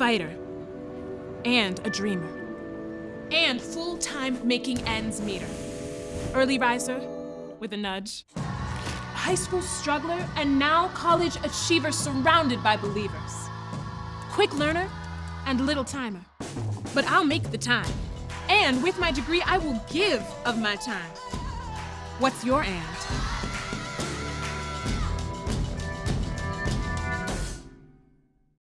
fighter, and a dreamer, and full time making ends meter. Early riser with a nudge, high school struggler, and now college achiever surrounded by believers. Quick learner and little timer. But I'll make the time. And with my degree, I will give of my time. What's your and?